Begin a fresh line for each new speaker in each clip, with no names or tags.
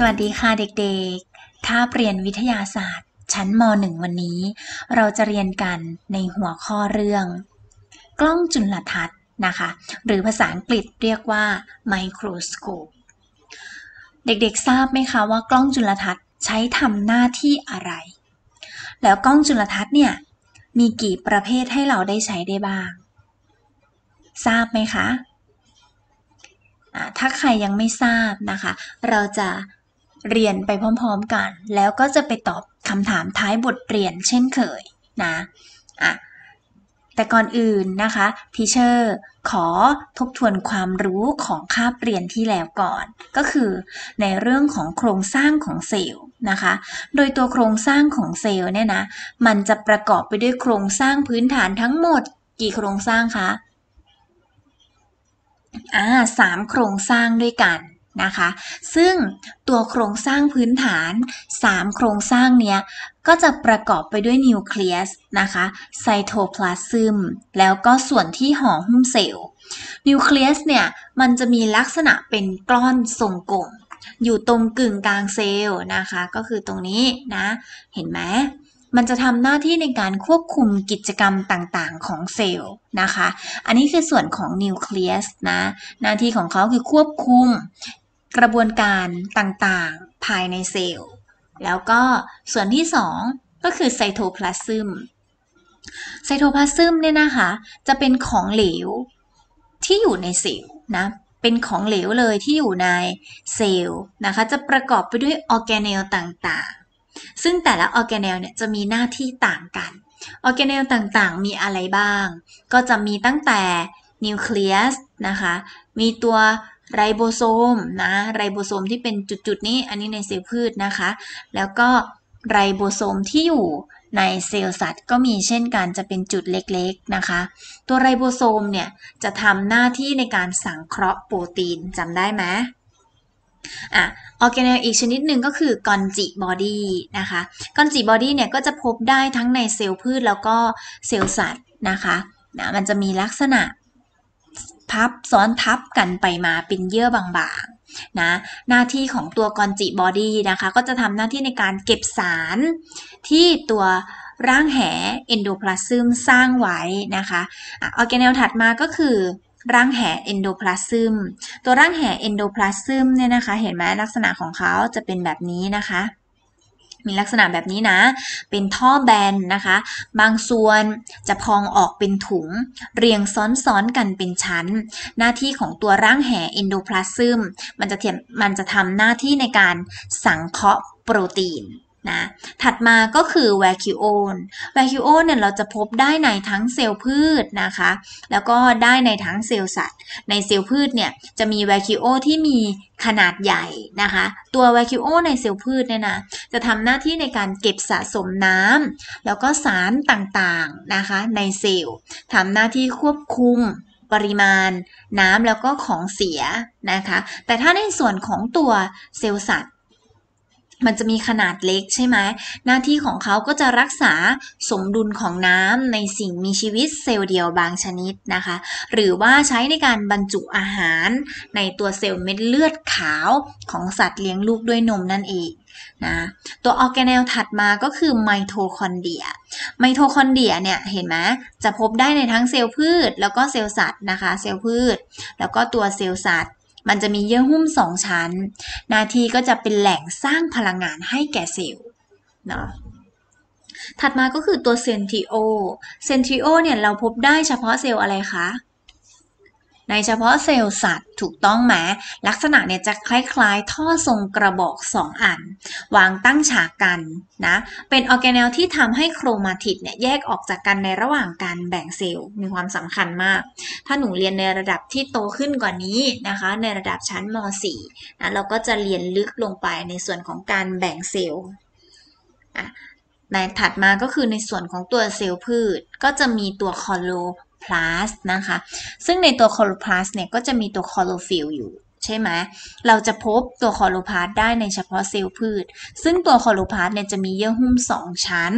สวัสดีค่ะเด็กๆคาเรียนวิทยาศาสตร์ ชั้นม .1 วันนี้ เราจะเรียนกันในหัวข้อเรื่อง กล้องจุลทรรศน์นะคะ หรือภาษาอังกฤษเรียกว่า microscope เด็กๆ ทราบไหมคะว่ากล้องจุลทรรศน์ใช้ทำหน้าที่อะไร แล้วกล้องจุลทรรศน์เนี่ย มีกี่ประเภทให้เราได้ใช้ได้บ้าง ทราบไหมคะ ถ้าใครยังไม่ทราบนะคะ เราจะ เรียนไปพร้อมๆกัน แล้วก็จะไปตอบคำถามท้ายบทเรียนเช่นเคยนะอะแต่ก่อนอื่นนะคะ teacher ขอทบทวนความรู้ของคาบเรียนที่แล้วก่อน ก็คือในเรื่องของโครงสร้างของเซลล์นะคะ โดยตัวโครงสร้างของเซลล์เนี่ยนะมันจะประกอบไปด้วยโครงสร้างพื้นฐานทั้งหมด กี่โครงสร้างคะอ่าสามโครงสร้างด้วยกัน นะคะ ซึ่งตัวโครงสร้างพื้นฐาน 3 โครงสร้างเนี้ย ก็จะประกอบไปด้วยนิวเคลียสนะคะไซโทพลาซึมแล้วก็ส่วนที่ห่อหุ้มเซลล์นิวเคลียสเนี่ย มันจะมีลักษณะเป็นก้อนทรงกลมอยู่ตรงกึ่งกลางเซลล์นะคะ ก็คือตรงนี้นะ เห็นไหมมันจะทำหน้าที่ในการควบคุมกิจกรรมต่างๆ ของเซลล์นะคะ อันนี้คือส่วนของนิวเคลียสนะ หน้าที่ของเขาคือควบคุม กระบวนการต่างๆ ภายในเซลล์ แล้วก็ส่วนที่ 2 ก็คือไซโทพลาซึม ไซโทพลาซึมเนี่ยนะคะ จะเป็นของเหลวที่อยู่ในเซลล์นะ เป็นของเหลวเลยที่อยู่ในเซลล์นะคะ จะประกอบไปด้วยออร์แกเนลล์ต่างๆ ซึ่งแต่ละออร์แกเนลล์เนี่ยจะมีหน้าที่ต่างกัน ออร์แกเนลล์ต่างๆ มีอะไรบ้าง ก็จะมีตั้งแต่นิวเคลียสนะคะ มีตัว ไรโบโซมนะไรโบโซมที่เป็นจุดๆนี้อันนี้ในเซลล์พืชนะคะ แล้วก็ไรโบโซมที่อยู่ในเซลล์สัตว์ก็มีเช่นกันจะเป็นจุดเล็กๆนะคะ ตัวไรโบโซมเนี่ยจะทำหน้าที่ในการสังเคราะห์โปรตีนจำได้ไหมอะออร์แกเนลล์อีกชนิดหนึ่งก็คือกอลจิบอดีนะคะกอลจิบอดีเนี่ยก็จะพบได้ทั้งในเซลล์พืชแล้วก็เซลล์สัตว์นะคะนะมันจะมีลักษณะ พับซ้อนทับกันไปมาเป็นเยื่อบางๆนะหน้าที่ของตัวกอลจิบอดีนะคะก็จะทำหน้าที่ในการเก็บสารที่ตัวร่างแหเอนโดพลาซึมสร้างไว้นะคะออร์แกเนลล์ถัดมาก็คือร่างแหเอนโดพลาซึมตัวร่างแหเอนโดพลาซึมเนี่ยนะคะ เห็นไหมลักษณะของเขาจะเป็นแบบนี้นะคะ มีลักษณะแบบนี้นะ เป็นท่อแบนนะคะ บางส่วนจะพองออกเป็นถุง เรียงซ้อนๆกันเป็นชั้น หน้าที่ของตัวร่างแหเอนโดพลาซึมมันจะเทียมมันจะทำหน้าที่ในการสังเคราะห์โปรตีน นะถัดมาก็คือแวคิวโอลแวคิวโอลเนี่ยเราจะพบได้ในทั้งเซลล์พืชนะคะ แล้วก็ได้ในทั้งเซลล์สัตว์ ในเซลล์พืชเนี่ยจะมีแวคิวโอลที่มีขนาดใหญ่นะคะ ตัวแวคิวโอลในเซลล์พืชเนี่ยนะจะทำหน้าที่ในการเก็บสะสมน้ำแล้วก็สารต่างๆนะคะในเซลล์ทำหน้าที่ควบคุมปริมาณน้ำแล้วก็ของเสียนะคะ แต่ถ้าในส่วนของตัวเซลล์สัตว์ มันจะมีขนาดเล็กใช่ไหม หน้าที่ของเขาก็จะรักษาสมดุลของน้ำในสิ่งมีชีวิตเซลล์เดียวบางชนิดนะคะ หรือว่าใช้ในการบรรจุอาหารในตัวเซลล์เม็ดเลือดขาวของสัตว์เลี้ยงลูกด้วยนมนั่นเองนะตัวออร์แกเนลล์ถัดมาก็คือไมโทคอนเดรีย ไมโทคอนเดรียเนี่ยเห็นไหมจะพบได้ในทั้งเซลล์พืช แล้วก็เซลล์สัตว์นะคะ เซลล์พืช แล้วก็ตัวเซลล์สัตว์ มันจะมีเยื่อหุ้มสองชั้นหน้าที่ก็จะเป็นแหล่งสร้างพลังงานให้แก่เซลล์เนาะถัดมาก็คือตัวเซนทริโอล เซนทริโอลเนี่ยเราพบได้เฉพาะเซลล์อะไรคะ ในเฉพาะเซลล์สัตว์ถูกต้องไหมลักษณะเนี่ยจะคล้ายๆ ท่อทรงกระบอก 2 อัน วางตั้งฉากกันนะเป็นออร์แกเนลล์ที่ทำให้โครมาทิดเนี่ยแยกออกจากกันในระหว่างการแบ่งเซลล์มีความสำคัญมาก ถ้าหนูเรียนในระดับที่โตขึ้นกว่านี้นะคะ ในระดับชั้นม .4 นะเราก็จะเรียนลึกลงไปในส่วนของการแบ่งเซลล์ในถัดมาก็คือในส่วนของตัวเซลล์พืช ก็จะมีตัวคลอโรพลาสต์นะคะ ซึ่งในตัวคลอโรพลาสต์เนี่ยก็จะมีตัวคลอโรฟิลล์อยู่ใช่ไหม เราจะพบตัวคลอโรพลาสต์ได้ในเฉพาะเซลล์พืช ซึ่งตัวคลอโรพลาสต์เนี่ยจะมีเยื่อหุ้ม 2 ชั้น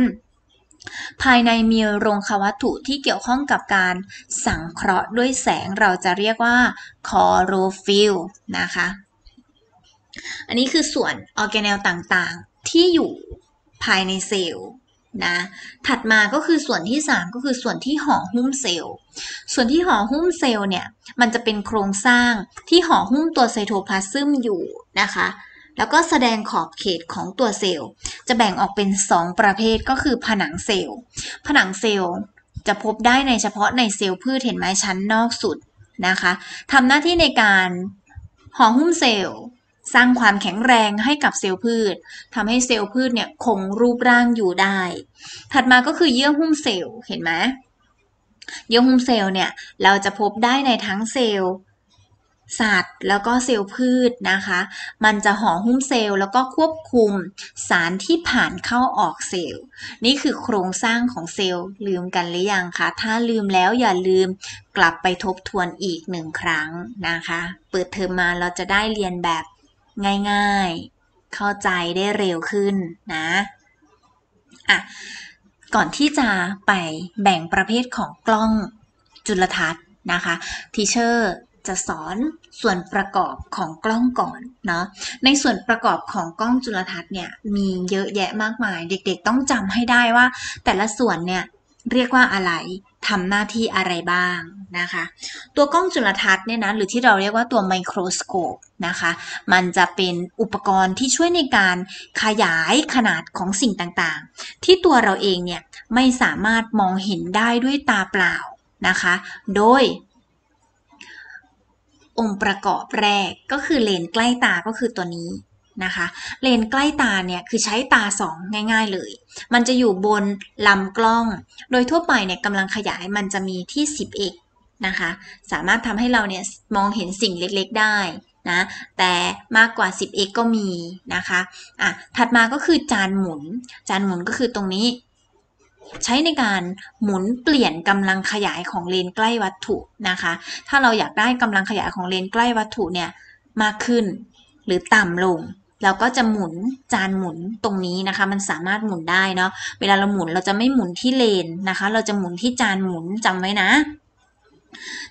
ภายในมีโรงควัตถุที่เกี่ยวข้องกับการสังเคราะห์ด้วยแสงเราจะเรียกว่าคลอโรฟิลล์นะคะ อันนี้คือส่วนออร์แกเนลล์ต่างๆ ที่อยู่ภายในเซลล์ นะถัดมาก็คือส่วนที่ 3 ก็คือส่วนที่ห่อหุ้มเซลล์ ส่วนที่ห่อหุ้มเซลล์เนี่ยมันจะเป็นโครงสร้างที่ห่อหุ้มตัวไซโทพลาซึมอยู่นะคะ แล้วก็แสดงขอบเขตของตัวเซลล์ จะแบ่งออกเป็น 2 ประเภทก็คือผนังเซลล์ ผนังเซลล์จะพบได้ในเฉพาะในเซลล์พืชเห็นไหมชั้นนอกสุดนะคะทำหน้าที่ในการห่อหุ้มเซลล์ สร้างความแข็งแรงให้กับเซลล์พืชทำให้เซลล์พืชเนี่ยคงรูปร่างอยู่ได้ ถัดมาก็คือเยื่อหุ้มเซลล์ เห็นไหมเยื่อหุ้มเซลล์เนี่ยเราจะพบได้ในทั้งเซลล์สัตว์แล้วก็เซลล์พืชนะคะ มันจะห่อหุ้มเซลล์แล้วก็ควบคุมสารที่ผ่านเข้าออกเซลล์ นี่คือโครงสร้างของเซลล์ลืมกันหรือยังคะ ถ้าลืมแล้วอย่าลืมกลับไปทบทวนอีกหนึ่งครั้งนะคะ เปิดเทอมมาเราจะได้เรียนแบบ ง่าย ๆ เข้าใจได้เร็วขึ้นนะอะก่อนที่จะไปแบ่งประเภทของกล้องจุลทรรศน์นะคะทีเชอร์จะสอนส่วนประกอบของกล้องก่อนเนาะในส่วนประกอบของกล้องจุลทรรศน์เนี่ยมีเยอะแยะมากมาย เด็กๆ ต้องจำให้ได้ว่า แต่ละส่วนเนี่ยเรียกว่าอะไร ทำหน้าที่อะไรบ้างนะคะ ตัวกล้องจุลทรรศน์เนี่ยนะหรือที่เราเรียกว่าตัวไมโครสโคปนะคะมันจะเป็นอุปกรณ์ที่ช่วยในการขยายขนาดของสิ่งต่างๆ ที่ตัวเราเองเนี่ยไม่สามารถมองเห็นได้ด้วยตาเปล่านะคะ โดย องค์ประกอบแรกก็คือเลนใกล้ตาก็คือตัวนี้ นะคะเลนใกล้ตาเนี่ยคือใช้ตาสองง่าย ๆเลย มันจะอยู่บนลำกล้อง โดยทั่วไปเนี่ยกำลังขยายมันจะมีที่ 10x นะคะ สามารถทำให้เราเนี่ยมองเห็นสิ่งเล็กๆได้นะแต่มากกว่า 10x ก็มีนะคะอะถัดมาก็คือจานหมุน จานหมุนก็คือตรงนี้ ใช้ในการหมุนเปลี่ยนกำลังขยายของเลนใกล้วัตถุนะคะ ถ้าเราอยากได้กำลังขยายของเลนใกล้วัตถุเนี่ยมากขึ้นหรือต่ำลง เราก็จะหมุนจานหมุนตรงนี้นะคะ มันสามารถหมุนได้เนาะเวลาเราหมุนเราจะไม่หมุนที่เลนนะคะ เราจะหมุนที่จานหมุนจำไว้นะ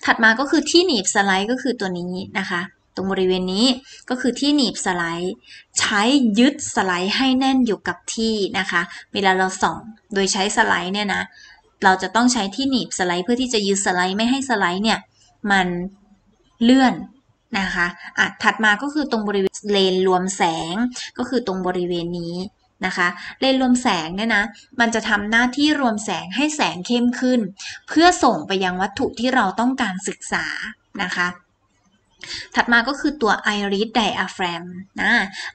ถัดมาก็คือที่หนีบสไลด์ก็คือตัวนี้นะคะ ตรงบริเวณนี้ก็คือที่หนีบสไลด์ ใช้ยึดสไลด์ให้แน่นอยู่กับที่นะคะ เวลาเราส่องโดยใช้สไลด์เนี่ยนะเราจะต้องใช้ที่หนีบสไลด์เพื่อที่จะยึดสไลด์ไม่ให้สไลด์เนี่ยมันเลื่อนนะคะอะถัดมาก็คือตรงบริเวณ เลนรวมแสง ก็คือตรงบริเวณนี้นะคะ เลนรวมแสงเนี่ยนะ มันจะทำหน้าที่รวมแสงให้แสงเข้มขึ้น เพื่อส่งไปยังวัตถุที่เราต้องการศึกษานะคะถัดมาก็คือตัว iris diaphragm นะ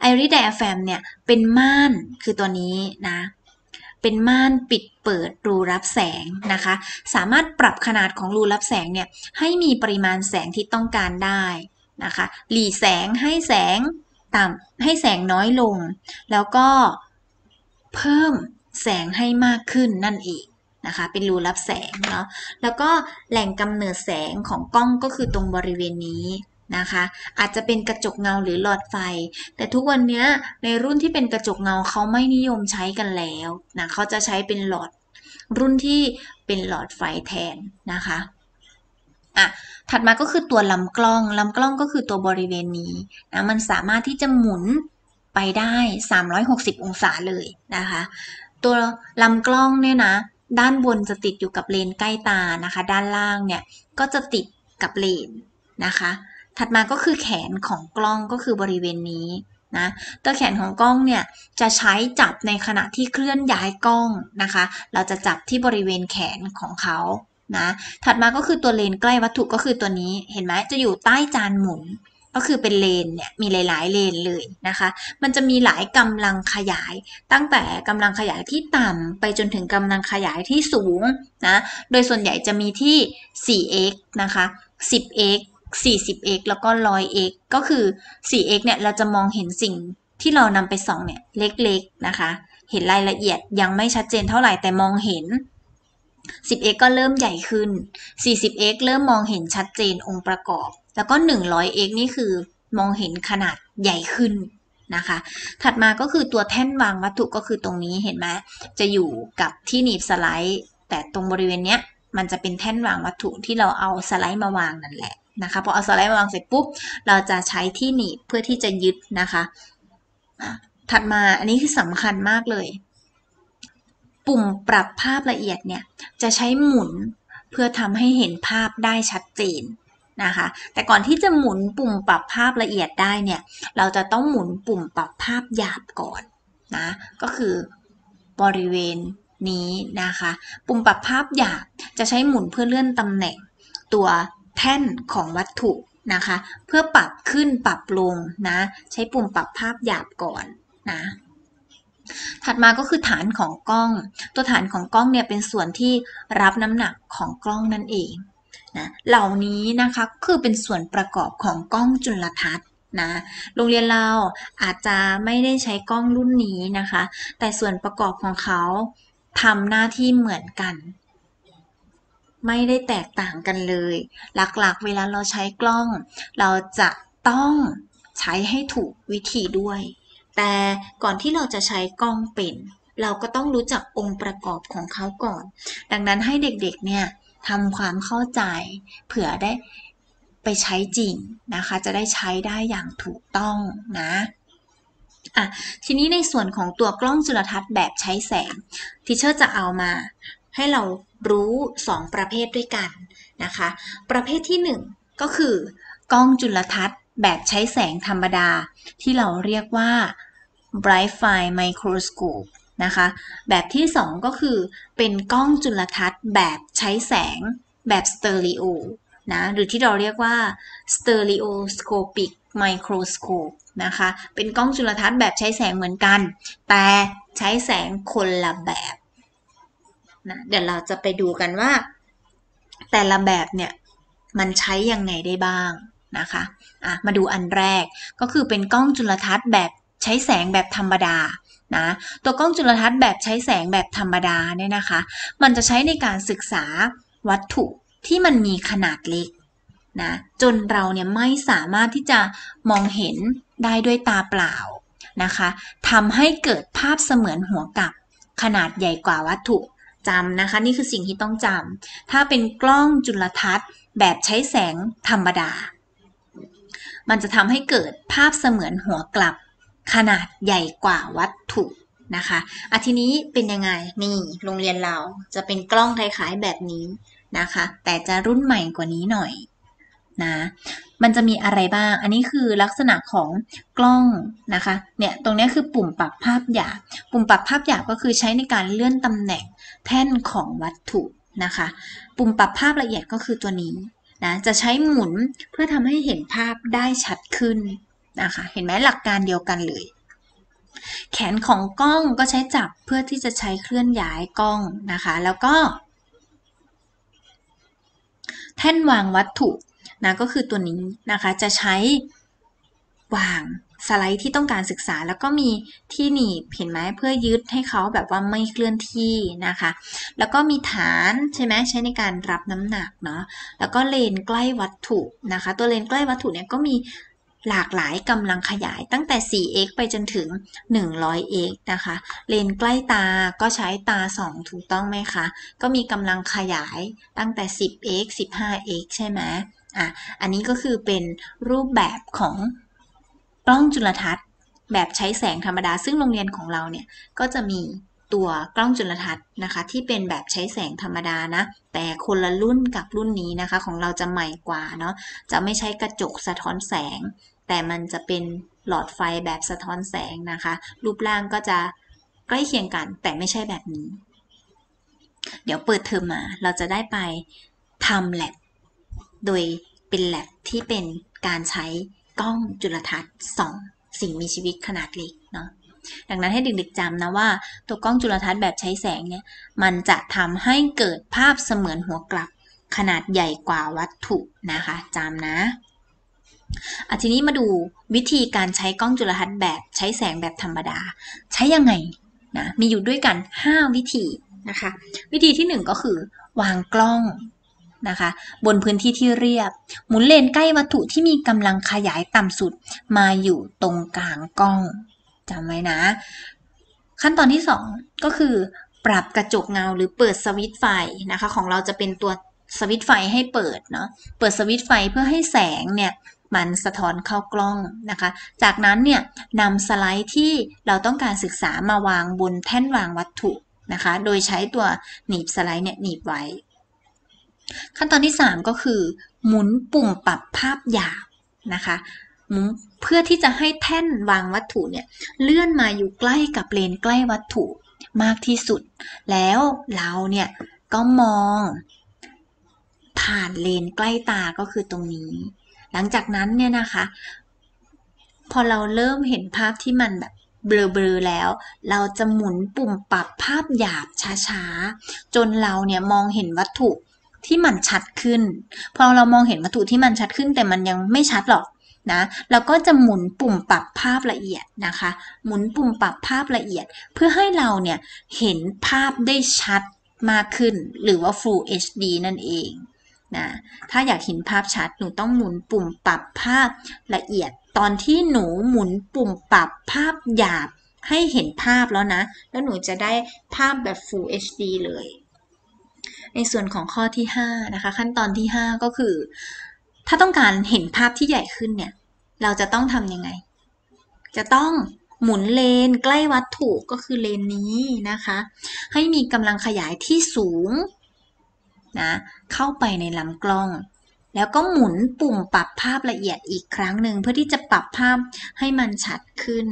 iris diaphragm เนี่ยเป็นม่านคือตัวนี้นะ เป็นม่านปิดเปิดรูรับแสงนะคะ สามารถปรับขนาดของรูรับแสงเนี่ยให้มีปริมาณแสงที่ต้องการได้ นะคะ หลีแสงให้แสงต่ำให้แสงน้อยลง แล้วก็เพิ่มแสงให้มากขึ้นนั่นเองนะคะ เป็นรูรับแสงเนาะ แล้วก็แหล่งกำเนิดแสงของกล้องก็คือตรงบริเวณนี้นะคะอาจจะเป็นกระจกเงาหรือหลอดไฟ แต่ทุกวันนี้ในรุ่นที่เป็นกระจกเงาเขาไม่นิยมใช้กันแล้วนะเขาจะใช้เป็นหลอดรุ่นที่เป็นหลอดไฟแทนนะคะ อะถัดมาก็คือตัวลำกล้องลำกล้องก็คือตัวบริเวณนี้นะมันสามารถที่จะหมุนไปได้ 360 องศาเลยนะคะ ตัวลำกล้องเนี่ยนะ ด้านบนจะติดอยู่กับเลนใกล้ตานะคะ ด้านล่างเนี่ยก็จะติดกับเลนนะคะ ถัดมาก็คือแขนของกล้องก็คือบริเวณนี้นะตัวแขนของกล้องเนี่ยจะใช้จับในขณะที่เคลื่อนย้ายกล้องนะคะ เราจะจับที่บริเวณแขนของเขา นะถัดมาก็คือตัวเลนใกล้วัตถุก็คือตัวนี้เห็นไหมจะอยู่ใต้จานหมุนก็คือเป็นเลนเนี่ยมีหลาย ๆ เลนเลยนะคะ มันจะมีหลายกำลังขยาย ตั้งแต่กำลังขยายที่ต่ำไปจนถึงกำลังขยายที่สูงนะโดยส่วนใหญ่จะมีที่ 4x นะคะ 10x 40x แล้วก็ 100x ก็คือ 4x เนี่ยเราจะมองเห็นสิ่งที่เรานำไปส่องเนี่ยเล็ก ๆ นะคะ เห็นรายละเอียดยังไม่ชัดเจนเท่าไหร่แต่มองเห็น 10x ก็เริ่มใหญ่ขึ้น 40x เริ่มมองเห็นชัดเจนองค์ประกอบ แล้วก็ 100x นี่คือมองเห็นขนาดใหญ่ขึ้นนะคะ ถัดมาก็คือตัวแท่นวางวัตถุก็คือตรงนี้เห็นไหมจะอยู่กับที่หนีบสไลด์ แต่ตรงบริเวณเนี้ยมันจะเป็นแท่นวางวัตถุที่เราเอาสไลด์มาวางนั่นแหละนะคะพอเอาสไลด์มาวางเสร็จปุ๊บ เราจะใช้ที่หนีบเพื่อที่จะยึดนะคะอะถัดมาอันนี้คือสำคัญมากเลย ปุ่มปรับภาพละเอียดเนี่ยจะใช้หมุนเพื่อทำให้เห็นภาพได้ชัดเจนนะคะ แต่ก่อนที่จะหมุนปุ่มปรับภาพละเอียดได้เนี่ย เราจะต้องหมุนปุ่มปรับภาพหยาบก่อนนะ ก็คือบริเวณนี้นะคะ ปุ่มปรับภาพหยาบจะใช้หมุนเพื่อเลื่อนตำแหน่งตัวแท่นของวัตถุนะคะ เพื่อปรับขึ้นปรับลงนะ ใช้ปุ่มปรับภาพหยาบก่อนนะ ถัดมาก็คือฐานของกล้อง ตัวฐานของกล้องเนี่ยเป็นส่วนที่รับน้ำหนักของกล้องนั่นเองนะเหล่านี้นะคะคือเป็นส่วนประกอบของกล้องจุลทรรศน์นะโรงเรียนเราอาจจะไม่ได้ใช้กล้องรุ่นนี้นะคะ แต่ส่วนประกอบของเขาทำหน้าที่เหมือนกัน ไม่ได้แตกต่างกันเลย หลักๆ เวลาเราใช้กล้อง เราจะต้องใช้ให้ถูกวิธีด้วย แต่ก่อนที่เราจะใช้กล้องเป็น เราก็ต้องรู้จักองค์ประกอบของเขาก่อน ดังนั้นให้เด็กๆเนี่ยทำความเข้าใจ เผื่อได้ไปใช้จริงนะคะ จะได้ใช้ได้อย่างถูกต้องนะอะทีนี้ในส่วนของตัวกล้องจุลทรรศน์แบบใช้แสงทิเชอร์จะเอามาให้เรารู้ 2 ประเภทด้วยกันนะคะ ประเภทที่ 1 ก็คือกล้องจุลทรรศน์ แบบใช้แสงธรรมดา ที่เราเรียกว่า bright field microscope นะคะ แบบที่ 2 ก็คือเป็นกล้องจุลทรรศน์แบบใช้แสงแบบสเตอริโอนะหรือที่เราเรียกว่า stereoscopic microscope นะคะ เป็นกล้องจุลทรรศน์แบบใช้แสงเหมือนกัน แต่ใช้แสงคนละแบบนะเดี๋ยวเราจะไปดูกันว่า แต่ละแบบเนี่ย มันใช้ยังไงได้บ้าง นะคะอะมาดูอันแรกก็คือเป็นกล้องจุลทรรศน์แบบใช้แสงแบบธรรมดานะตัวกล้องจุลทรรศน์แบบใช้แสงแบบธรรมดาเนี่ยนะคะ มันจะใช้ในการศึกษาวัตถุที่มันมีขนาดเล็กนะจนเราเนี่ยไม่สามารถที่จะมองเห็นได้ด้วยตาเปล่านะคะทำให้เกิดภาพเสมือนหัวกับขนาดใหญ่กว่าวัตถุจำนะคะ นี่คือสิ่งที่ต้องจำถ้าเป็นกล้องจุลทรรศน์แบบใช้แสงธรรมดา มันจะทำให้เกิดภาพเสมือนหัวกลับขนาดใหญ่กว่าวัตถุนะคะอาทีนี้เป็นยังไงนี่โรงเรียนเราจะเป็นกล้องคล้ายๆแบบนี้นะคะ แต่จะรุ่นใหม่กว่านี้หน่อยนะมันจะมีอะไรบ้าง อันนี้คือลักษณะของกล้องนะคะ เนี่ย ตรงนี้คือปุ่มปรับภาพหยาบ ปุ่มปรับภาพหยาบก็คือใช้ในการเลื่อนตำแหน่งแท่นของวัตถุนะคะ ปุ่มปรับภาพละเอียดก็คือตัวนี้ นะจะใช้หมุนเพื่อทำให้เห็นภาพได้ชัดขึ้นนะคะ เห็นไหมหลักการเดียวกันเลย แขนของกล้องก็ใช้จับเพื่อที่จะใช้เคลื่อนย้ายกล้องนะคะ แล้วก็ แท่นวางวัตถุนะก็คือตัวนี้นะคะจะใช้วาง สไลด์ที่ต้องการศึกษา แล้วก็มีที่หนีบเห็นไหมเพื่อยึดให้เขาแบบว่าไม่เคลื่อนที่นะคะ แล้วก็มีฐานใช่ไหมใช้ในการรับน้ำหนักเนาะแล้วก็เลนใกล้วัตถุนะคะ ตัวเลนใกล้วัตถุเนี่ยก็มีหลากหลายกำลังขยายตั้งแต่ 4x ไปจนถึง 100x นะคะ เลนใกล้ตาก็ใช้ตา 2 ถูกต้องไหมคะ ก็มีกำลังขยายตั้งแต่ 10x 15x ใช่ไหมอะ อันนี้ก็คือเป็นรูปแบบของ กล้องจุลทรรศน์ แบบใช้แสงธรรมดา ซึ่งโรงเรียนของเราเนี่ยก็จะมีตัวกล้องจุลทรรศน์นะคะ ที่เป็นแบบใช้แสงธรรมดานะ แต่คนละรุ่นกับรุ่นนี้นะคะ ของเราจะใหม่กว่าเนาะจะไม่ใช้กระจกสะท้อนแสง แต่มันจะเป็นหลอดไฟแบบสะท้อนแสงนะคะ รูปร่างก็จะใกล้เคียงกันแต่ไม่ใช่แบบนี้ เดี๋ยวเปิดเทอมมาเราจะได้ไปทำแลบโดยเป็นแลบที่เป็นการใช้ กล้องจุลทรรศน์สองสิ่งมีชีวิตขนาดเล็กเนาะดังนั้นให้เด็กๆจำนะว่า ตัวกล้องจุลทรรศน์แบบใช้แสงเนี่ยมันจะทำให้เกิดภาพเสมือนหัวกลับขนาดใหญ่กว่าวัตถุนะคะจำนะอะทีนี้มาดูวิธีการใช้กล้องจุลทรรศน์แบบใช้แสงแบบธรรมดา ใช้ยังไงนะมีอยู่ด้วยกัน 5 วิธีนะคะ วิธีที่ 1 ก็คือ วางกล้อง นะคะ บนพื้นที่ที่เรียบ หมุนเลนใกล้วัตถุที่มีกำลังขยายต่ำสุดมาอยู่ตรงกลางกล้องจำไว้นะ ขั้นตอนที่ 2 ก็คือปรับกระจกเงาหรือเปิดสวิตช์ไฟนะคะ ของเราจะเป็นตัวสวิตช์ไฟให้เปิดเนาะเปิดสวิตช์ไฟเพื่อให้แสงเนี่ยมันสะท้อนเข้ากล้องนะคะ จากนั้นเนี่ยนำสไลด์ที่เราต้องการศึกษามาวางบนแท่นวางวัตถุนะคะ โดยใช้ตัวหนีบสไลด์เนี่ยหนีบไว้ ขั้นตอนที่ 3 ก็คือ หมุนปุ่มปรับภาพหยาบนะคะหมุนเพื่อที่จะให้แท่นวางวัตถุเนี่ยเลื่อนมาอยู่ใกล้กับเลนใกล้วัตถุมากที่สุด แล้วเราเนี่ยก็มองผ่านเลนใกล้ตาก็คือตรงนี้ หลังจากนั้นเนี่ยนะคะ พอเราเริ่มเห็นภาพที่มันแบบเบลอๆแล้ว เราจะหมุนปุ่มปรับภาพหยาบช้าๆ จนเราเนี่ยมองเห็นวัตถุ ที่มันชัดขึ้น พอเรามองเห็นวัตถุที่มันชัดขึ้น แต่มันยังไม่ชัดหรอกนะเราก็จะหมุนปุ่มปรับภาพละเอียดนะคะ หมุนปุ่มปรับภาพละเอียด เพื่อให้เราเนี่ยเห็นภาพได้ชัดมากขึ้น หรือว่า Full HD นั่นเองนะถ้าอยากเห็นภาพชัดหนูต้องหมุนปุ่มปรับภาพละเอียด ตอนที่หนูหมุนปุ่มปรับภาพหยาบให้เห็นภาพแล้วนะ แล้วหนูจะได้ภาพแบบ Full HD เลย ในส่วนของข้อที่5นะคะขั้นตอนที่ 5 ก็คือ ถ้าต้องการเห็นภาพที่ใหญ่ขึ้นเนี่ย เราจะต้องทำยังไง จะต้องหมุนเลนใกล้วัตถุก็คือเลนนี้นะคะ ให้มีกำลังขยายที่สูงนะเข้าไปในลำกล้อง แล้วก็หมุนปุ่มปรับภาพละเอียดอีกครั้งหนึ่งเพื่อที่จะปรับภาพให้มันชัดขึ้น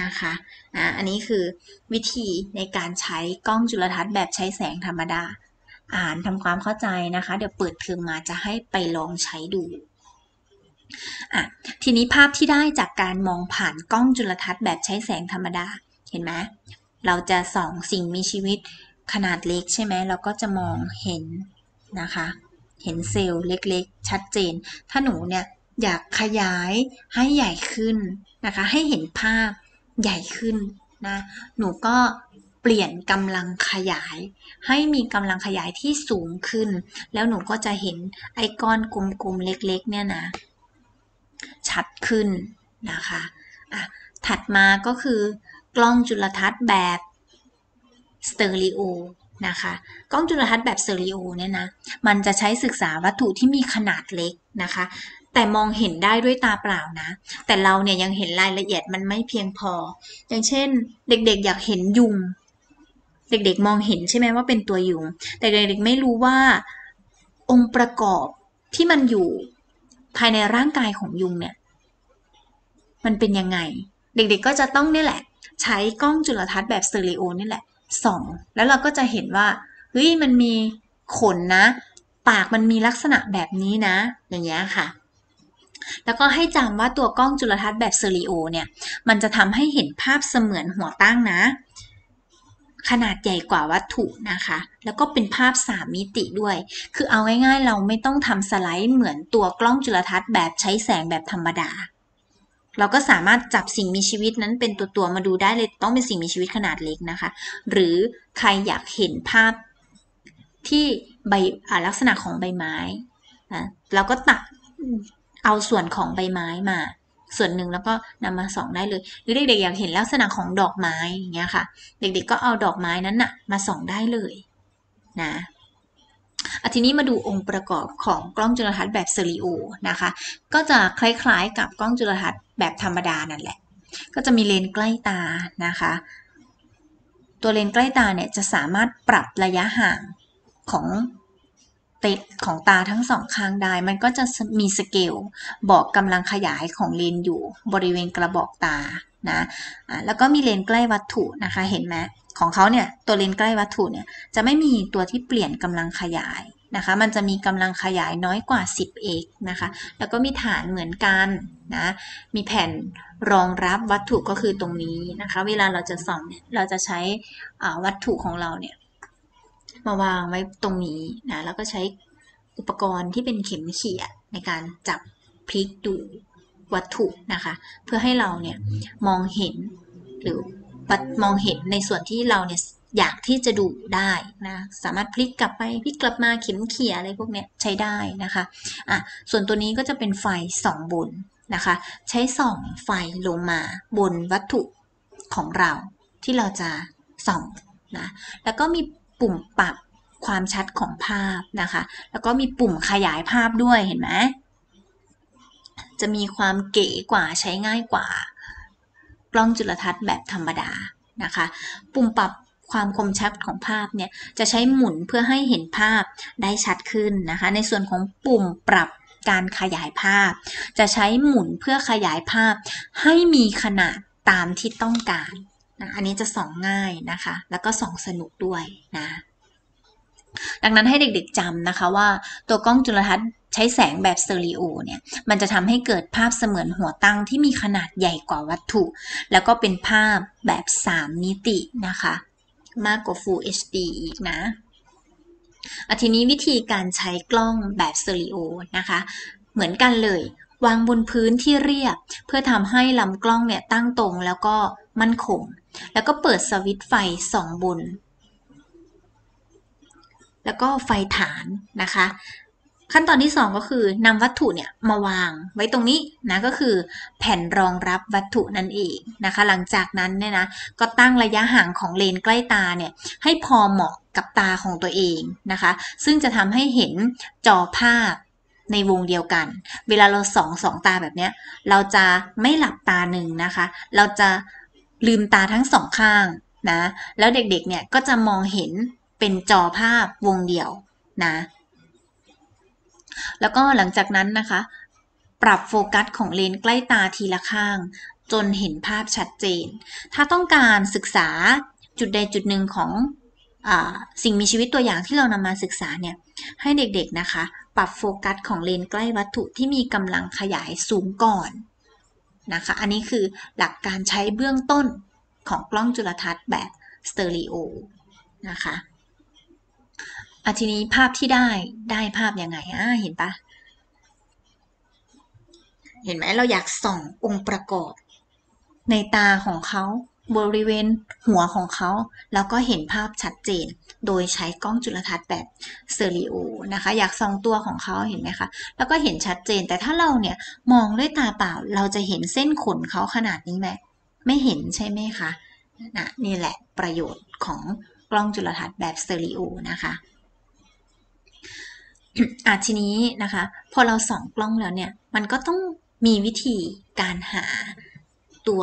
นะคะอะอันนี้คือวิธีในการใช้กล้องจุลทรรศน์แบบใช้แสงธรรมดา อ่านทำความเข้าใจนะคะ เดี๋ยวเปิดเทอมมาจะให้ไปลองใช้ดูอะทีนี้ภาพที่ได้จากการมองผ่านกล้องจุลทรรศน์แบบใช้แสงธรรมดาเห็นไหมเราจะส่องสิ่งมีชีวิตขนาดเล็กใช่ไหมเราก็จะมองเห็นนะคะ เห็นเซลล์เล็กๆ ชัดเจน ถ้าหนูเนี่ยอยากขยายให้ใหญ่ขึ้นนะคะ ให้เห็นภาพใหญ่ขึ้นนะ หนูก็ เปลี่ยนกำลังขยาย ให้มีกำลังขยายที่สูงขึ้น แล้วหนูก็จะเห็นไอก้อนกลมๆเล็กๆ เนี่ยนะ ชัดขึ้นนะคะอะถัดมาก็คือกล้องจุลทรรศน์แบบสเตอริโอนะคะกล้องจุลทรรศน์แบบสเตอริโอเนี่ยนะมันจะใช้ศึกษาวัตถุที่มีขนาดเล็กนะคะ แต่มองเห็นได้ด้วยตาเปล่านะ แต่เราเนี่ยยังเห็นรายละเอียดมันไม่เพียงพอ อย่างเช่น เด็กๆอยากเห็นยุง เด็กๆมองเห็นใช่ไหมว่าเป็นตัวยุง แต่เด็กๆไม่รู้ว่าองค์ประกอบที่มันอยู่ภายในร่างกายของยุงเนี่ย มันเป็นยังไง เด็กๆก็จะต้องนี่แหละ ใช้กล้องจุลทรรศน์แบบสเตอริโอนี่แหละส่องแล้วเราก็จะเห็นว่าเฮ้ยมันมีขนนะ ปากมันมีลักษณะแบบนี้นะ อย่างเงี้ยค่ะ แล้วก็ให้จำว่าตัวกล้องจุลทรรศน์แบบสเตอริโอเนี่ย มันจะทำให้เห็นภาพเสมือนหัวตั้งนะ ขนาดใหญ่กว่าวัตถุนะคะ แล้วก็เป็นภาพ 3 มิติด้วย คือเอาง่ายๆ เราไม่ต้องทำสไลด์เหมือนตัวกล้องจุลทรรศน์แบบใช้แสงแบบธรรมดา เราก็สามารถจับสิ่งมีชีวิตนั้นเป็นตัวตัวมาดูได้เลยต้องเป็นสิ่งมีชีวิตขนาดเล็กนะคะ หรือใครอยากเห็นภาพที่ใบลักษณะของใบไม้นะเราก็ตัดเอาส่วนของใบไม้มา ส่วนหนึ่งแล้วก็นำมาส่องได้เลย หรือเด็กๆอยากเห็นลักษณะของดอกไม้อย่างเงี้ยค่ะ เด็กๆก็เอาดอกไม้นั้นน่ะมาส่องได้เลยนะอาทีนี้มาดูองค์ประกอบของกล้องจุลทรรศน์แบบเซริโอนะคะ ก็จะคล้ายๆกับกล้องจุลทรรศน์แบบธรรมดานั่นแหละ ก็จะมีเลนใกล้ตานะคะ ตัวเลนใกล้ตาเนี่ยจะสามารถปรับระยะห่างของ ติดของตาทั้งสองข้างได้ มันก็จะมีสเกลบอกกำลังขยายของเลนอยู่บริเวณกระบอกตานะะแล้วก็มีเลนใกล้วัตถุนะคะเห็นไหมของเขาเนี่ยตัวเลนใกล้วัตถุเนี่ยจะไม่มีตัวที่เปลี่ยนกำลังขยายนะคะมันจะมีกำลังขยายน้อยกว่า 10x นะคะแล้วก็มีฐานเหมือนกันนะมีแผ่นรองรับวัตถุก็คือตรงนี้นะคะ เวลาเราจะส่องเนี่ยเราจะใช้วัตถุของเราเนี่ย มาวางไว้ตรงนี้นะแล้วก็ใช้อุปกรณ์ที่เป็นเข็มเขี่ยในการจับพลิกดูวัตถุนะคะ เพื่อให้เราเนี่ยมองเห็นหรือมองเห็นในส่วนที่เราเนี่ยอยากที่จะดูได้นะสามารถพลิกกลับไปพลิกกลับมาเข็มเขี่ยอะไรพวกนี้ใช้ได้นะคะอะส่วนตัวนี้ก็จะเป็นไฟส่องบนนะคะ ใช้ส่องไฟลงมาบนวัตถุของเราที่เราจะส่องนะแล้วก็มี ปุ่มปรับความชัดของภาพนะคะ แล้วก็มีปุ่มขยายภาพด้วยเห็นไหมจะมีความเก๋กว่าใช้ง่ายกว่า กล้องจุลทรรศน์แบบธรรมดานะคะ ปุ่มปรับความคมชัดของภาพเนี่ยจะใช้หมุนเพื่อให้เห็นภาพได้ชัดขึ้นนะคะ ในส่วนของปุ่มปรับการขยายภาพ จะใช้หมุนเพื่อขยายภาพให้มีขนาดตามที่ต้องการ นะอันนี้จะส่องง่ายนะคะ แล้วก็ส่องสนุกด้วยนะดังนั้นให้เด็กๆจำนะคะว่าตัวกล้องจุลทรรศน์ใช้แสงแบบสเตอริโอเนี่ยมันจะทำให้เกิดภาพเสมือนหัวตั้งที่มีขนาดใหญ่กว่าวัตถุ แล้วก็เป็นภาพแบบ 3 มิตินะคะ มากกว่า Full HD อีกนะอาทีนี้วิธีการใช้กล้องแบบสเตอริโอนะคะ เหมือนกันเลยวางบนพื้นที่เรียบ เพื่อทำให้ลำกล้องเนี่ยตั้งตรงแล้วก็มั่นคง แล้วก็เปิดสวิตช์ไฟสองบน แล้วก็ไฟฐานนะคะ ขั้นตอนที่ 2 ก็คือนำวัตถุเนี่ยมาวางไว้ตรงนี้นะก็คือแผ่นรองรับวัตถุนั่นเองนะคะ หลังจากนั้นเนี่ยนะก็ตั้งระยะห่างของเลนใกล้ตาเนี่ยให้พอเหมาะกับตาของตัวเองนะคะ ซึ่งจะทำให้เห็นจอภาพในวงเดียวกัน เวลาเราสองสองตาแบบเนี้ยเราจะไม่หลับตาหนึ่งนะคะ เราจะ ลืมตาทั้งสองข้างนะ แล้วเด็กๆ เนี่ยก็จะมองเห็นเป็นจอภาพวงเดียวนะ แล้วก็หลังจากนั้นนะคะ ปรับโฟกัสของเลนใกล้ตาทีละข้าง จนเห็นภาพชัดเจน ถ้าต้องการศึกษาจุดใดจุดหนึ่งของอสิ่งมีชีวิตตัวอย่างที่เรานำมาศึกษาเนี่ย ให้เด็กๆนะคะ ปรับโฟกัสของเลนใกล้วัตถุที่มีกำลังขยายสูงก่อน นะคะ อันนี้คือหลักการใช้เบื้องต้นของกล้องจุลทรรศน์แบบสเตอริโอนะคะอาทีนี้ภาพที่ได้ได้ภาพยังไงอะเห็นปะเห็นไหมเราอยากส่ององค์ประกอบในตาของเขา บริเวณหัวของเขา แล้วก็เห็นภาพชัดเจน โดยใช้กล้องจุลทรรศน์แบบเซอริโอนะคะ อยากส่องตัวของเขาเห็นไหมคะ แล้วก็เห็นชัดเจน แต่ถ้าเราเนี่ยมองด้วยตาเปล่า เราจะเห็นเส้นขนเขาขนาดนี้ไหม ไม่เห็นใช่ไหมคะนะนี่แหละประโยชน์ของกล้องจุลทรรศน์แบบเตอริโอนะคะอะทีนี้นะคะ พอเราส่องกล้องแล้วเนี่ย มันก็ต้องมีวิธีการหา ตัว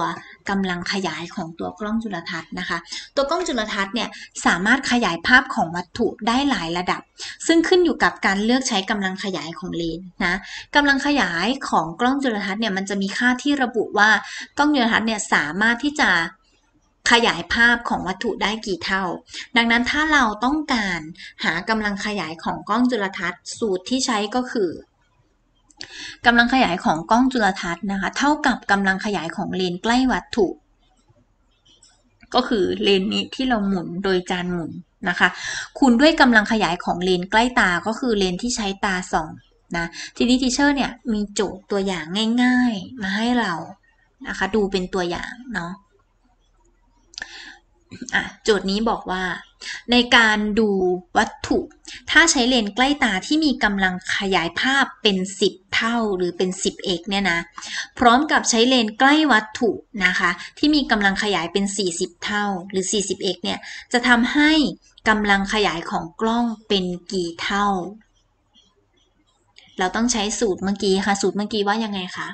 กำลังขยายของตัวกล้องจุลทรรศน์นะคะ ตัวกล้องจุลทรรศน์เนี่ยสามารถขยายภาพของวัตถุได้หลายระดับ ซึ่งขึ้นอยู่กับการเลือกใช้กำลังขยายของเลนนะกำลังขยายของกล้องจุลทรรศน์เนี่ยมันจะมีค่าที่ระบุว่ากล้องจุลทรรศน์เนี่ยสามารถที่จะขยายภาพของวัตถุได้กี่เท่า ดังนั้นถ้าเราต้องการหากำลังขยายของกล้องจุลทรรศน์สูตรที่ใช้ก็คือ กำลังขยายของกล้องจุลทรรศน์นะคะ เท่ากับกำลังขยายของเลนใกล้วัตถุ ก็คือเลนนี้ที่เราหมุนโดยจานหมุนนะคะ คูณด้วยกำลังขยายของเลนใกล้ตาก็คือเลนที่ใช้ตาส่องนะทีนี้ทีเชอร์เนี่ยมีโจทย์ตัวอย่างง่าย ๆ มาให้เรานะคะ ดูเป็นตัวอย่างเนาะ อะโจทย์นี้บอกว่า ในการดูวัตถุ ถ้าใช้เลนใกล้ตาที่มีกำลังขยายภาพเป็น 10 เท่าหรือเป็น 10 x เนี่ยนะ พร้อมกับใช้เลนใกล้วัตถุนะคะ ที่มีกำลังขยายเป็น 40 เท่าหรือ 40 x เนี่ย จะทำให้กำลังขยายของกล้องเป็นกี่เท่า เราต้องใช้สูตรเมื่อกี้ค่ะ สูตรเมื่อกี้ว่ายังไงคะ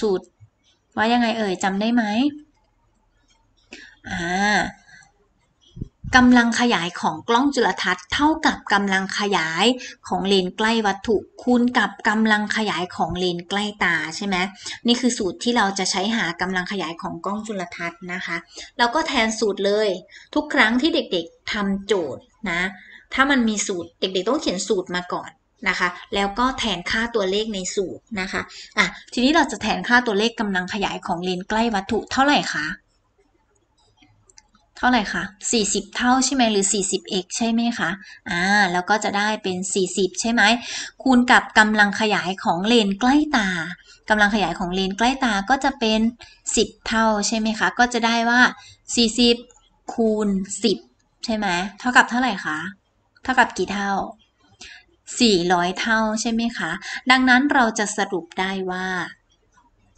สูตรว่ายังไงเอ่ยจำได้ไหม กำลังขยายของกล้องจุลทรรศน์เท่ากับกำลังขยายของเลนใกล้วัตถุคูณกับกำลังขยายของเลนใกล้ตาใช่ไหมนี่คือสูตรที่เราจะใช้หากำลังขยายของกล้องจุลทรรศน์นะคะเราก็แทนสูตรเลย ทุกครั้งที่เด็กๆทำโจทย์นะ ถ้ามันมีสูตรเด็กๆต้องเขียนสูตรมาก่อนนะคะ แล้วก็แทนค่าตัวเลขในสูตรนะคะอะทีนี้เราจะแทนค่าตัวเลขกำลังขยายของเลนใกล้วัตถุเท่าไหร่คะ เท่าไหร่คะ40 เท่าใช่ไหมหรือ 40x ใช่ไหมคะอ่าแล้วก็จะได้เป็น 40 ใช่ไหมคูณกับกำลังขยายของเลนใกล้ตากำลังขยายของเลนใกล้ตาก็จะเป็น 10 เท่าใช่ไหมคะ ก็จะได้ว่า 40 คูณ 10 ใช่ไหมเท่ากับเท่าไหร่คะเท่ากับกี่เท่า 400 เท่าใช่ไหมคะ ดังนั้นเราจะสรุปได้ว่า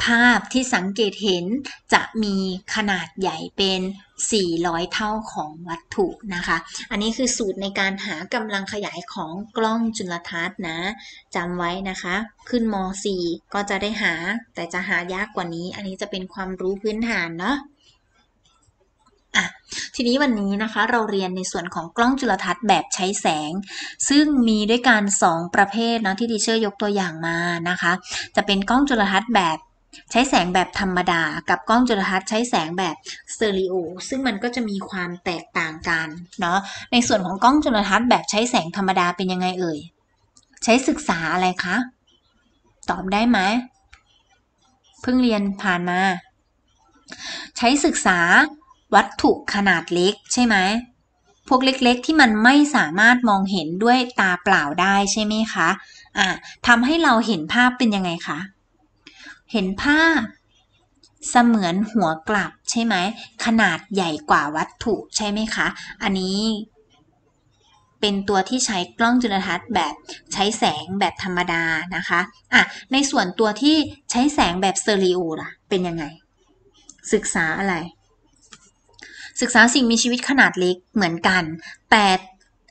ภาพที่สังเกตเห็นจะมีขนาดใหญ่เป็น 400 เท่าของวัตถุนะคะ อันนี้คือสูตรในการหากำลังขยายของกล้องจุลทรรศน์นะจำไว้นะคะ ขึ้นม .4 ก็จะได้หา แต่จะหายากกว่านี้ อันนี้จะเป็นความรู้พื้นฐานเนาะอะทีนี้วันนี้นะคะเราเรียนในส่วนของกล้องจุลทรรศน์แบบใช้แสง ซึ่งมีด้วยกัน 2 ประเภทนะที่ teacher ยกตัวอย่างมานะคะ จะเป็นกล้องจุลทรรศน์แบบ ใช้แสงแบบธรรมดา กับกล้องจุลทรรศน์ใช้แสงแบบสเตอริโอซึ่งมันก็จะมีความแตกต่างกันเนาะในส่วนของกล้องจุลทรรศน์แบบใช้แสงธรรมดาเป็นยังไงเอ่ย ใช้ศึกษาอะไรคะ ตอบได้ไหมเพิ่งเรียนผ่านมา ใช้ศึกษาวัตถุขนาดเล็กใช่ไหมพวกเล็กๆ ที่มันไม่สามารถมองเห็นด้วยตาเปล่าได้ใช่ไหมคะอะทำให้เราเห็นภาพเป็นยังไงคะ เห็นภาพ เสมือนหัวกลับใช่ไหม ขนาดใหญ่กว่าวัตถุใช่ไหมคะ อันนี้เป็นตัวที่ใช้กล้องจุลทรรศน์แบบใช้แสงแบบธรรมดานะคะอะในส่วนตัวที่ใช้แสงแบบสเตอริโอล่ะ เป็นยังไง ศึกษาอะไร ศึกษาสิ่งมีชีวิตขนาดเล็กเหมือนกัน แต่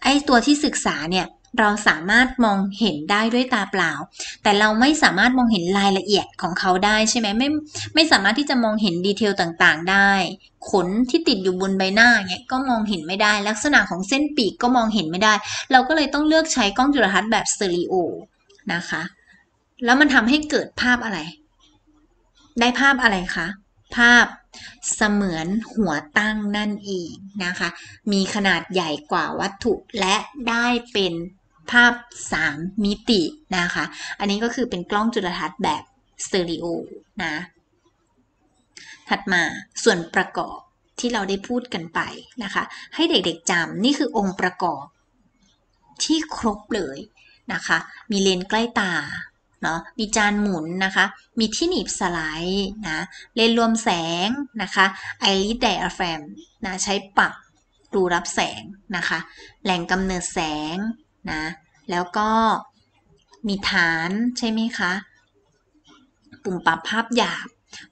ไอตัวที่ศึกษาเนี่ย เราสามารถมองเห็นได้ด้วยตาเปล่า แต่เราไม่สามารถมองเห็นรายละเอียดของเขาได้ใช่ไหมไม่ไม่สามารถที่จะมองเห็นดีเทลต่างๆ ได้ ขนที่ติดอยู่บนใบหน้าเนี่ยก็มองเห็นไม่ได้ ลักษณะของเส้นปีกก็มองเห็นไม่ได้ เราก็เลยต้องเลือกใช้กล้องจุลทรรศน์แบบสเตอริโอนะคะ แล้วมันทำให้เกิดภาพอะไร ได้ภาพอะไรคะภาพเสมือนหัวตั้งนั่นเองนะคะ มีขนาดใหญ่กว่าวัตถุและได้เป็น ภาพ 3 มิตินะคะ อันนี้ก็คือเป็นกล้องจุลทรรศน์แบบสเตอริโอนะ ถัดมาส่วนประกอบที่เราได้พูดกันไปนะคะ ให้เด็กๆจำนี่คือองค์ประกอบที่ครบเลยนะคะ มีเลนส์ใกล้ตาเนาะมีจานหมุนนะคะ มีที่หนีบสไลด์นะ เลนส์รวมแสงนะคะไอริสไดอะแฟมนะใช้ปรับรูรับแสงนะคะ แหล่งกำเนิดแสง นะ แล้วก็มีฐานใช่ไหมคะ ปุ่มปรับภาพหยาบ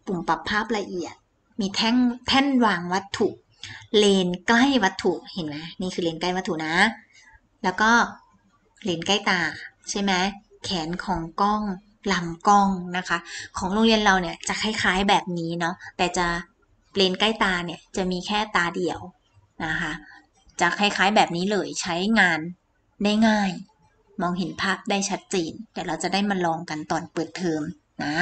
ปุ่มปรับภาพละเอียด มีแท่งแท่นวางวัตถุ เลนใกล้วัตถุเห็นไหมนี่คือเลนใกล้วัตถุนะ แล้วก็เลนใกล้ตาใช่ไหมแขนของกล้องลำกล้องนะคะ ของโรงเรียนเราเนี่ยจะคล้ายๆแบบนี้เนาะแต่จะเลนใกล้ตาเนี่ยจะมีแค่ตาเดียวนะคะจะคล้ายๆแบบนี้เลยใช้งาน ได้ง่าย มองเห็นภาพได้ชัดเจนเดี๋ยวเราจะได้มาลองกันตอนเปิดเทอมนะ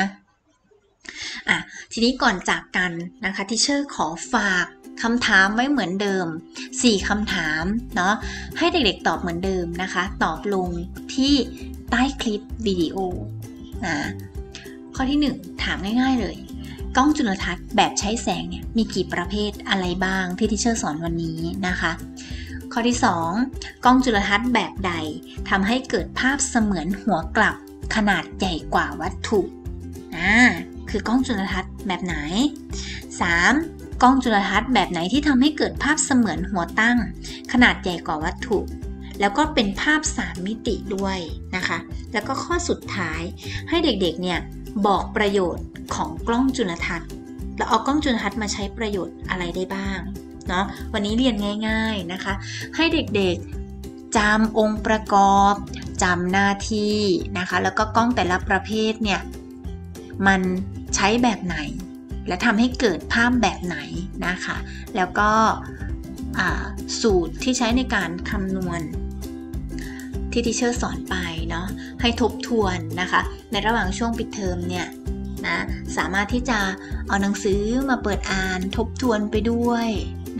อะทีนี้ก่อนจากกันนะคะที่เชอร์ขอฝากคำถามไว้เหมือนเดิม 4คำถามเนาะให้เด็กๆตอบเหมือนเดิมนะคะ ตอบลงที่ใต้คลิปวิดีโอนะข้อที่ 1 ถามง่าย ๆ เลย กล้องจุลทรรศน์แบบใช้แสงเนี่ยมีกี่ประเภทอะไรบ้างที่ทิเชอร์สอนวันนี้นะคะ ข้อที่ 2 กล้องจุลทรรศน์แบบใดทำให้เกิดภาพเสมือนหัวกลับขนาดใหญ่กว่าวัตถุอ่าคือกล้องจุลทรรศน์แบบไหน 3. กล้องจุลทรรศน์แบบไหนที่ทำให้เกิดภาพเสมือนหัวตั้ง ขนาดใหญ่กว่าวัตถุ แล้วก็เป็นภาพ 3 มิติด้วยนะคะ แล้วก็ข้อสุดท้ายให้เด็กๆเนี่ยบอกประโยชน์ของกล้องจุลทรรศน์แล้วเอากล้องจุลทรรศน์มาใช้ประโยชน์อะไรได้บ้าง เนาะวันนี้เรียนง่าย ๆนะคะ ให้เด็กๆจำองค์ประกอบจำหน้าที่นะคะ แล้วก็กล้องแต่ละประเภทเนี่ยมันใช้แบบไหน และทำให้เกิดภาพแบบไหนนะคะ แล้วก็สูตรที่ใช้ในการคำนวณที่ทิเชอร์สอนไปเนาะให้ทบทวนนะคะ ในระหว่างช่วงปิดเทอมเนี่ยนะสามารถที่จะเอาหนังสือมาเปิดอ่านทบทวนไปด้วย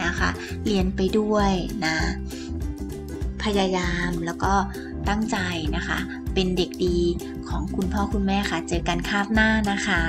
นะคะ เรียนไปด้วยนะ พยายามแล้วก็ตั้งใจนะคะ เป็นเด็กดีของคุณพ่อคุณแม่ค่ะ เจอกันคาบหน้านะคะ